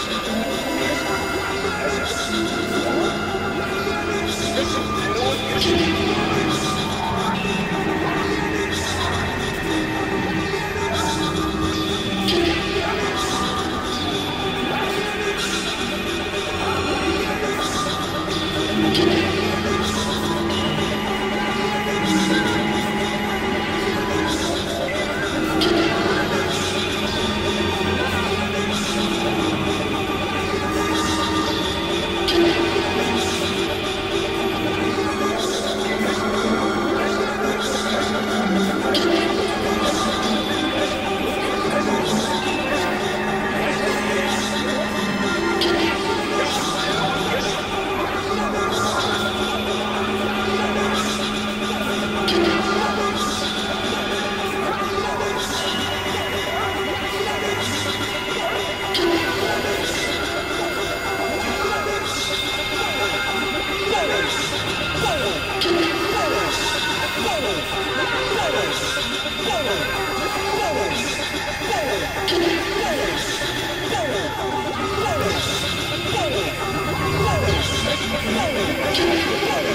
Thank you. Get it, get it.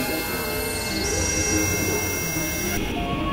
Thank you.